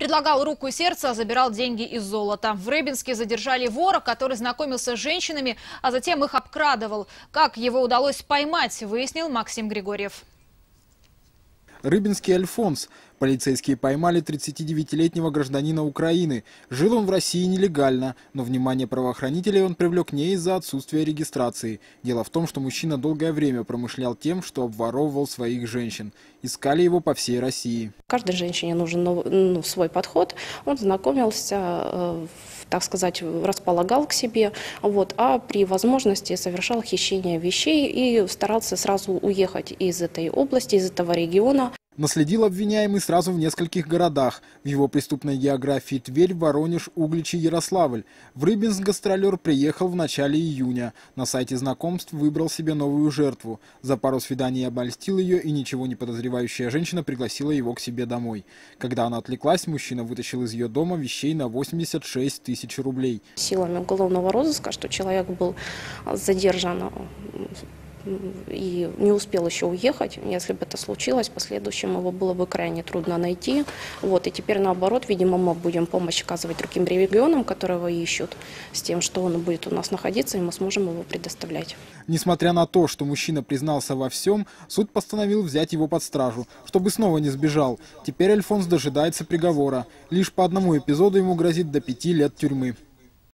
Предлагал руку и сердце, а забирал деньги из золота. В Рыбинске задержали вора, который знакомился с женщинами, а затем их обкрадывал. Как его удалось поймать, выяснил Максим Григорьев. Рыбинский Альфонс. Полицейские поймали 39-летнего гражданина Украины. Жил он в России нелегально, но внимание правоохранителей он привлек не из-за отсутствия регистрации. Дело в том, что мужчина долгое время промышлял тем, что обворовывал своих женщин. Искали его по всей России. Каждой женщине нужен ну, свой подход. Он знакомился, э, так сказать, располагал к себе, вот, а при возможности совершал хищение вещей и старался сразу уехать из этой области, из этого региона. Наследил обвиняемый сразу в нескольких городах. В его преступной географии Тверь, Воронеж, Углич и Ярославль. В Рыбинск гастролер приехал в начале июня. На сайте знакомств выбрал себе новую жертву. За пару свиданий обольстил ее, и ничего не подозревающая женщина пригласила его к себе домой. Когда она отвлеклась, мужчина вытащил из ее дома вещей на 86 тысяч рублей. Силами уголовного розыска, что человек был задержан и не успел еще уехать. Если бы это случилось, в последующем его было бы крайне трудно найти. Вот, и теперь наоборот, видимо, мы будем помощь оказывать другим регионам, которые его ищут, с тем, что он будет у нас находиться, и мы сможем его предоставлять. Несмотря на то, что мужчина признался во всем, суд постановил взять его под стражу, чтобы снова не сбежал. Теперь Альфонс дожидается приговора. Лишь по одному эпизоду ему грозит до пяти лет тюрьмы.